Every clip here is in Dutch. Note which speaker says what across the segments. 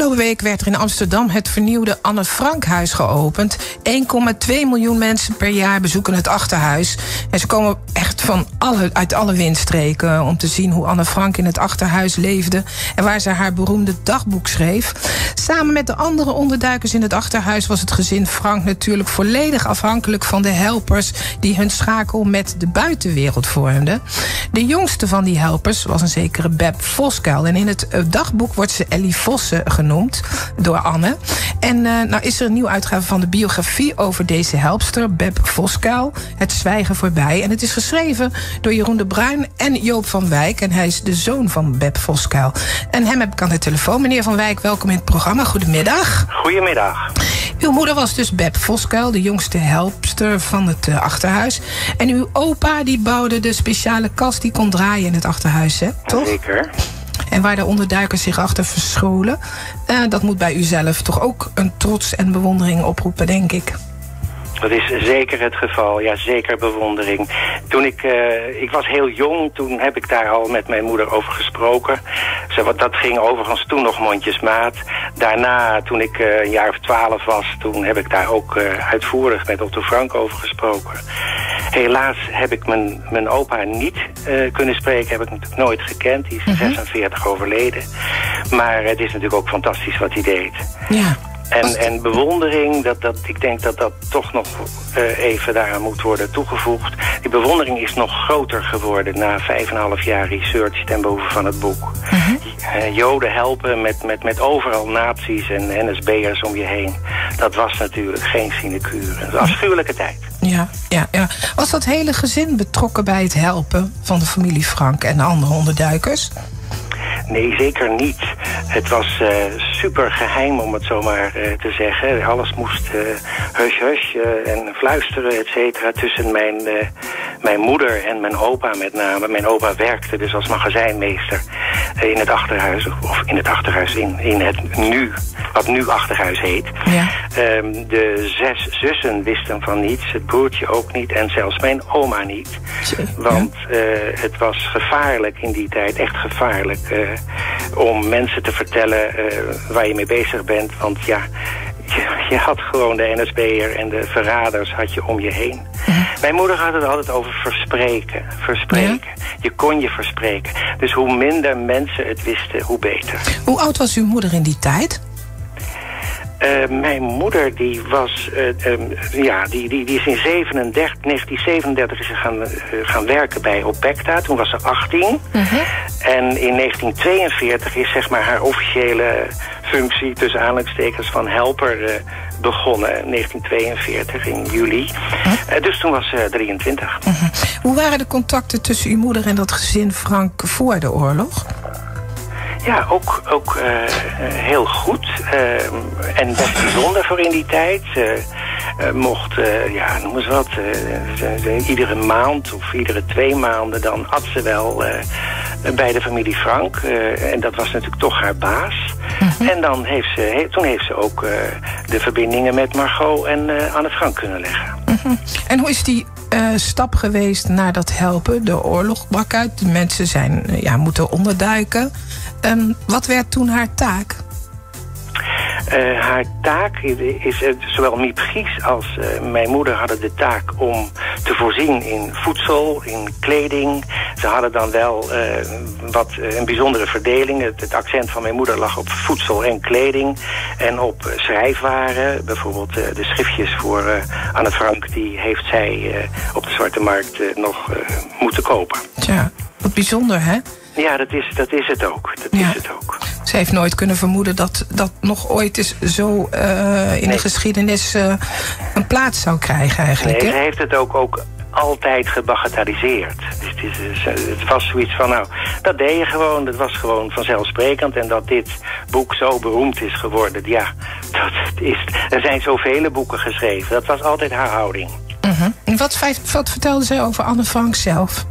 Speaker 1: Afgelopen week werd er in Amsterdam het vernieuwde Anne Frankhuis geopend. 1,2 miljoen mensen per jaar bezoeken het achterhuis. En ze komen echt van uit alle windstreken om te zien hoe Anne Frank in het achterhuis leefde en waar ze haar beroemde dagboek schreef. Samen met de andere onderduikers in het achterhuis was het gezin Frank natuurlijk volledig afhankelijk van de helpers die hun schakel met de buitenwereld vormden. De jongste van die helpers was een zekere Beb Voskuil. En in het eh, dagboek wordt ze Ellie Vossen genoemd door Anne. En uh, nou is er een nieuwe uitgave van de biografie over deze helpster, Beb Voskuil. Het zwijgen voorbij. En het is geschreven door Jeroen de Bruin en Joop van Wijk. En hij is de zoon van Beb Voskuil. En hem heb ik aan de telefoon. Meneer van Wijk, welkom in het programma. Goedemiddag.
Speaker 2: Goedemiddag.
Speaker 1: Uw moeder was dus Beb Voskuil, de jongste helpster van het uh, achterhuis. En uw opa die bouwde de speciale kast die kon draaien in het achterhuis, hè? Toch?
Speaker 2: Zeker.
Speaker 1: En waar de onderduikers zich achter verscholen. Uh, dat moet bij u zelf toch ook een trots en bewondering oproepen, denk ik.
Speaker 2: Dat is zeker het geval. Ja, zeker bewondering. Toen ik, uh, ik was heel jong, toen heb ik daar al met mijn moeder over gesproken. Ze, dat ging overigens toen nog mondjesmaat. Daarna, toen ik uh, een jaar of twaalf was, toen heb ik daar ook uitvoerig met Otto Frank over gesproken. Helaas heb ik mijn, mijn opa niet kunnen spreken, heb ik natuurlijk nooit gekend. Die is in mm -hmm. 46 overleden. Maar het is natuurlijk ook fantastisch wat hij deed.
Speaker 1: Ja.
Speaker 2: En, en bewondering, dat, dat, ik denk dat dat toch nog uh, even daaraan moet worden toegevoegd. Die bewondering is nog groter geworden na vijf en een half jaar research ten behoeve van het boek. Uh -huh. uh, Joden helpen met, met, met overal nazi's en NSB'ers om je heen. Dat was natuurlijk geen sinecure. Een afschuwelijke tijd.
Speaker 1: Ja, ja, ja. Was dat hele gezin betrokken bij het helpen van de familie Frank en de andere onderduikers?
Speaker 2: Nee, zeker niet. Het was uh, super geheim, om het zo maar uh, te zeggen. Alles moest hush hush en fluisteren, et cetera, tussen mijn, mijn moeder en mijn opa met name. Mijn opa werkte dus als magazijnmeester in het achterhuis, of in het achterhuis, in, in het nu, wat nu achterhuis heet.
Speaker 1: Ja.
Speaker 2: Um, de zes zussen wisten van niets, het broertje ook niet en zelfs mijn oma niet. Want het was gevaarlijk in die tijd, echt gevaarlijk om mensen te vertellen uh, waar je mee bezig bent. Want ja, je, je, had gewoon de NSB'er en de verraders had je om je heen. Mijn moeder had het altijd over verspreken. Verspreken.
Speaker 1: Ja?
Speaker 2: Je kon je verspreken. Dus hoe minder mensen het wisten, hoe beter.
Speaker 1: Hoe oud was uw moeder in die tijd?
Speaker 2: Uh, mijn moeder die was, uh, um, ja, die, die, die is in 37, 1937 is ze gaan, uh, gaan werken bij Opecta. Toen was ze 18.
Speaker 1: Uh -huh.
Speaker 2: En in 1942 is zeg maar haar officiële functie tussen aanhalingstekens van helper begonnen. 1942 in juli.
Speaker 1: -huh.
Speaker 2: dus toen was ze 23.
Speaker 1: -huh. Hoe waren de contacten tussen uw moeder en dat gezin Frank voor de oorlog?
Speaker 2: Ja, ook, ook uh, heel goed. Uh, en best bijzonder voor in die tijd. Uh, mocht, ja, noem eens wat, iedere maand of iedere twee maanden... dan had ze wel bij de familie Frank. en dat was natuurlijk toch haar baas.
Speaker 1: Mhm.
Speaker 2: -huh. En dan heeft ze, he, toen heeft ze ook de verbindingen met Margot en Anne Frank kunnen leggen.
Speaker 1: -huh. En hoe is die uh, stap geweest naar dat helpen. De oorlog brak uit. De mensen zijn, ja, moeten onderduiken. Um, wat werd toen haar taak?
Speaker 2: Uh, haar taak is, uh, zowel Miep Gies als uh, mijn moeder hadden de taak om te voorzien in voedsel, in kleding. Ze hadden dan wel wat een bijzondere verdeling. Het, het, accent van mijn moeder lag op voedsel en kleding en op schrijfwaren. Bijvoorbeeld de schriftjes voor Anne Frank, die heeft zij op de Zwarte Markt nog moeten kopen.
Speaker 1: Tja, wat bijzonder hè?
Speaker 2: Ja, dat is, dat is het ook. Dat
Speaker 1: ja.
Speaker 2: is het ook.
Speaker 1: Ze heeft nooit kunnen vermoeden dat dat nog ooit eens zo uh, in nee. de geschiedenis uh, een plaats zou krijgen eigenlijk.
Speaker 2: Nee,
Speaker 1: hè?
Speaker 2: ze heeft het ook, ook altijd gebagatelliseerd. Dus het, is, het was zoiets van, nou, dat deed je gewoon. Dat was gewoon vanzelfsprekend. En dat dit boek zo beroemd is geworden, ja, dat is... Er zijn zoveel boeken geschreven. Dat was altijd haar houding.
Speaker 1: Uh -huh. Wat, wat vertelde zij over Anne Frank zelf?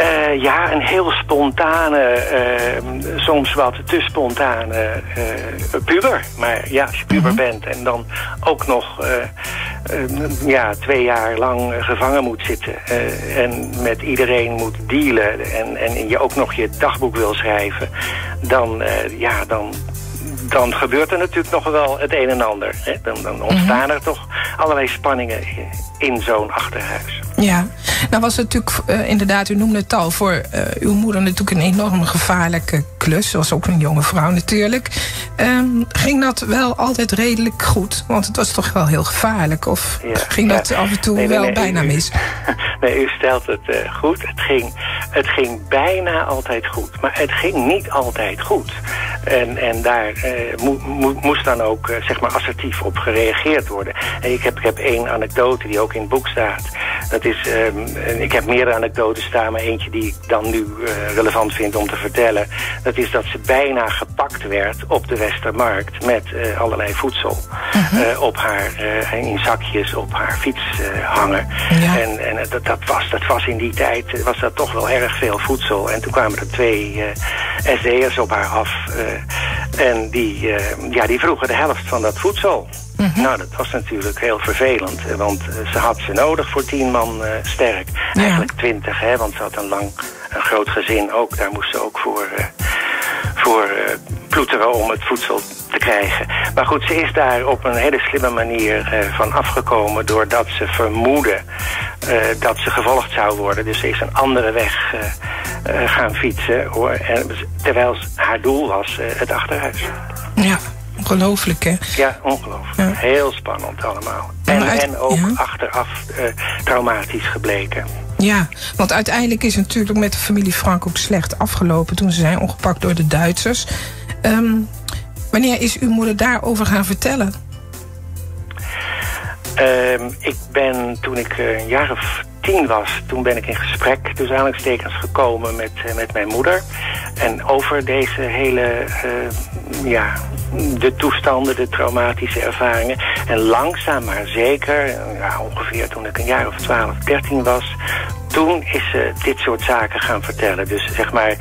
Speaker 2: Uh, ja, een heel spontane, uh, soms wat te spontane uh, puber. Maar ja, als je puber -hmm. bent en dan ook nog ja, twee jaar lang gevangen moet zitten... en met iedereen moet dealen en, en je ook nog je dagboek wil schrijven... dan, ja, dan, dan gebeurt er natuurlijk nog wel het een en ander. Hè? Dan, dan ontstaan mm -hmm. er toch allerlei spanningen in zo'n achterhuis.
Speaker 1: Ja, nou was het natuurlijk uh, inderdaad, u noemde het al, voor uh, uw moeder natuurlijk een enorm gevaarlijke klus. Ze was ook een jonge vrouw natuurlijk. Um, ging dat wel altijd redelijk goed? Want het was toch wel heel gevaarlijk? Of ja, ging dat ja. af en toe nee, wel nee, bijna
Speaker 2: u,
Speaker 1: mis?
Speaker 2: Nee, u stelt het uh, goed. Het ging, het ging bijna altijd goed. Maar het ging niet altijd goed. En, en daar mo, mo, moest dan ook zeg maar assertief op gereageerd worden. En ik heb, ik heb één anekdote die ook in het boek staat. Dat is, um, ik heb meerdere anekdotes staan, maar eentje die ik dan nu uh, relevant vind om te vertellen. Dat is dat ze bijna gepakt werd op de Westermarkt met uh, allerlei voedsel -huh. uh, op haar, in zakjes op haar fiets hangen. Ja. En, en dat, dat, was, dat was in die tijd, was dat toch wel erg veel voedsel. En toen kwamen er twee SD'ers op haar af. En die, ja, die vroegen de helft van dat voedsel. Mm -hmm. Nou, dat was natuurlijk heel vervelend. Want ze had ze nodig voor tien man uh, sterk. Ja. Eigenlijk twintig, hè, want ze had een lang, een groot gezin ook. Daar moest ze ook voor, uh, voor ploeteren om het voedsel te krijgen. Maar goed, ze is daar op een hele slimme manier van afgekomen... doordat ze vermoedde dat ze gevolgd zou worden. Dus ze is een andere weg gaan fietsen. Hoor, en, terwijl haar doel was het achterhuis.
Speaker 1: Ja. Ongelooflijk, hè?
Speaker 2: Ja, ongelooflijk. Ja. Heel spannend allemaal. En, uit, en ook ja. achteraf traumatisch gebleken.
Speaker 1: Ja, want uiteindelijk is het natuurlijk met de familie Frank ook slecht afgelopen... toen ze zijn opgepakt door de Duitsers. Um, wanneer is uw moeder daarover gaan vertellen?
Speaker 2: Um, ik ben toen ik een jaar of tien was, toen ben ik in gesprek, dus aanhalingstekens, gekomen met, uh, met mijn moeder. En over deze hele, uh, ja, de toestanden, de traumatische ervaringen. En langzaam maar zeker, ja, ongeveer toen ik een jaar of 12, 13 was, toen is ze uh, dit soort zaken gaan vertellen. Dus zeg maar uh,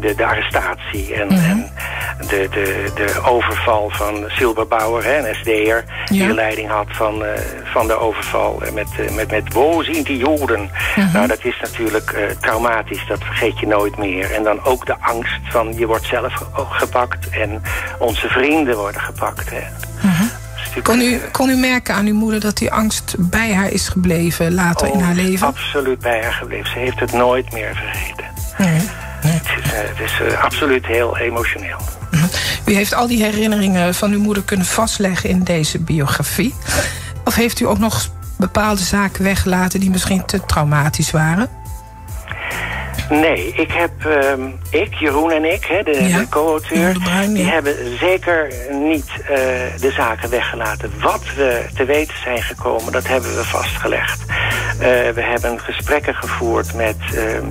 Speaker 2: de, de arrestatie en, mm -hmm. en de, de, de overval van Silberbauer, hè, een SD'er... Ja. die de leiding had van, uh, van de overval met, met, met wo zien die Joden. Mm -hmm. Nou, dat is natuurlijk traumatisch, dat vergeet je nooit meer. En dan ook de angst van je wordt zelf gepakt en onze vrienden worden gepakt. Hè.
Speaker 1: Mm -hmm. Kon u, kon u merken aan uw moeder dat die angst bij haar is gebleven later
Speaker 2: oh,
Speaker 1: in haar leven?
Speaker 2: absoluut bij haar gebleven. Ze heeft het nooit meer vergeten. Nee. nee. Het is, het is uh, absoluut heel emotioneel.
Speaker 1: -huh. U heeft al die herinneringen van uw moeder kunnen vastleggen in deze biografie. Of heeft u ook nog bepaalde zaken weggelaten die misschien te traumatisch waren?
Speaker 2: Nee, ik heb, um, ik, Jeroen en ik, hè, de, ja. de co-auteur, ja. die hebben zeker niet uh, de zaken weggelaten. Wat we te weten zijn gekomen, dat hebben we vastgelegd. Uh, we hebben gesprekken gevoerd met... Um,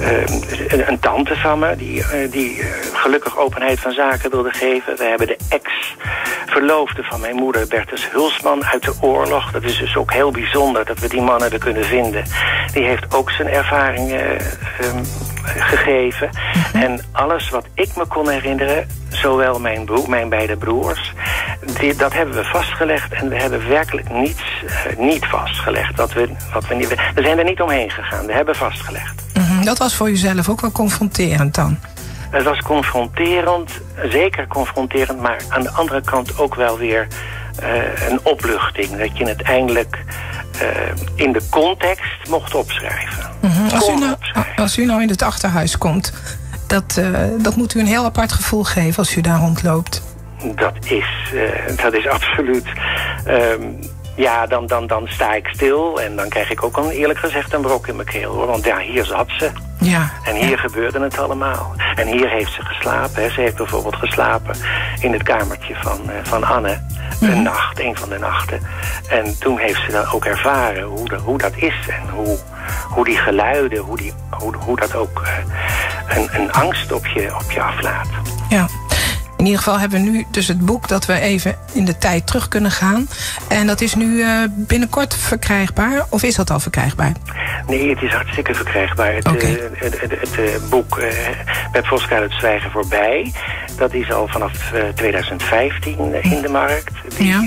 Speaker 2: uh, een tante van me die, uh, die gelukkig openheid van zaken wilde geven. We hebben de ex-verloofde van mijn moeder, Bertus Hulsman, uit de oorlog. Dat is dus ook heel bijzonder dat we die man hebben kunnen vinden. Die heeft ook zijn ervaringen um, gegeven. Mm -hmm. En alles wat ik me kon herinneren, zowel mijn, broer, mijn beide broers... Die, dat hebben we vastgelegd en we hebben werkelijk niets uh, niet vastgelegd. Dat we, wat we, niet, we zijn er niet omheen gegaan, we hebben vastgelegd.
Speaker 1: Mm -hmm. Dat was voor uzelf ook wel confronterend dan?
Speaker 2: Het was confronterend, zeker confronterend... maar aan de andere kant ook wel weer uh, een opluchting. Dat je het eindelijk uh, in de context mocht opschrijven.
Speaker 1: Mm -hmm. als, u nou, opschrijven. als u nou in het achterhuis komt... Dat, uh, dat moet u een heel apart gevoel geven als u daar rondloopt.
Speaker 2: Dat is, dat is absoluut... Ja, dan, dan, dan sta ik stil en dan krijg ik ook een, eerlijk gezegd een brok in mijn keel. Hoor. Want ja, hier zat ze.
Speaker 1: Ja.
Speaker 2: En hier
Speaker 1: ja.
Speaker 2: gebeurde het allemaal. En hier heeft ze geslapen. Hè. Ze heeft bijvoorbeeld geslapen in het kamertje van, uh, van Anne. Een nacht, een van de nachten. En toen heeft ze dan ook ervaren hoe, de, hoe dat is. En hoe, hoe die geluiden, hoe, die, hoe, hoe dat ook uh, een, een angst op je, op je aflaat.
Speaker 1: Ja. In ieder geval hebben we nu dus het boek dat we even in de tijd terug kunnen gaan. En dat is nu uh, binnenkort verkrijgbaar. Of is dat al verkrijgbaar?
Speaker 2: Nee, het is hartstikke verkrijgbaar. Het, eh, het, het, het, eh, boek eh, met Voska het Zwijgen voorbij... dat is al vanaf eh, 2015 in de markt. Die,
Speaker 1: Ja.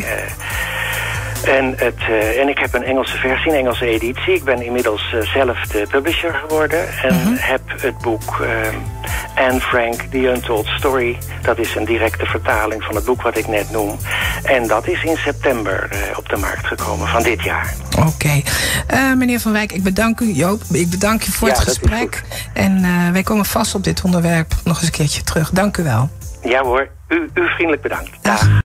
Speaker 2: En, het, eh, en ik heb een Engelse versie, een Engelse editie. Ik ben inmiddels eh, zelf de publisher geworden. En
Speaker 1: Mhm.
Speaker 2: heb het boek eh, Anne Frank, The Untold Story. Dat is een directe vertaling van het boek wat ik net noem. En dat is in september op de markt gekomen van dit jaar.
Speaker 1: Oké. Meneer Van Wijk, ik bedank u, Joop. Ik bedank je voor
Speaker 2: Ja,
Speaker 1: het gesprek. En wij komen vast op dit onderwerp nog eens een keertje terug. Dank u wel.
Speaker 2: Ja hoor, u, u vriendelijk bedankt.
Speaker 1: Dag.
Speaker 2: Dag.